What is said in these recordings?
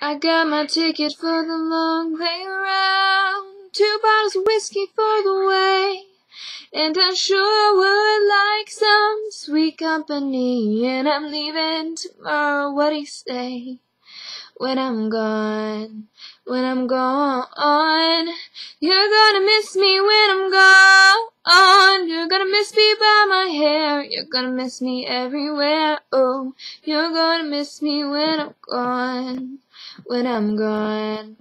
I got my ticket for the long way round. Two bottles of whiskey for the way. And I sure would like some sweet company. And I'm leaving tomorrow. What do you say? When I'm gone, when I'm gone, you're gonna miss me when I'm gone. Miss me by my hair. You're gonna miss me everywhere. Oh, you're gonna miss me when I'm gone when I'm gone.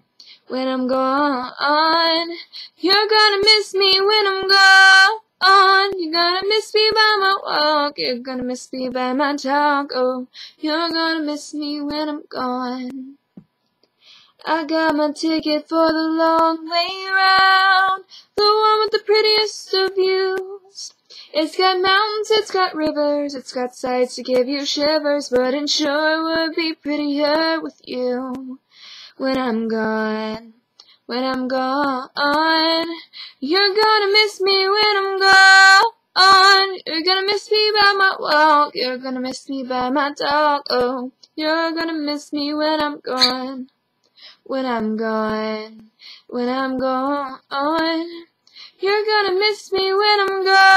When I'm gone, you're gonna miss me when I'm gone. You're gonna miss me by my walk. You're gonna miss me by my talk. Oh, you're gonna miss me when I'm gone. I got my ticket for the long way round, the one with the prettiest of views. It's got mountains, it's got rivers, it's got sights to give you shivers, but it sure would be prettier with you when I'm gone. When I'm gone, you're gonna miss me when I'm gone. You're gonna miss me by my walk, you're gonna miss me by my talk. Oh, you're gonna miss me when I'm gone. When I'm gone, when I'm gone, you're gonna miss me when I'm gone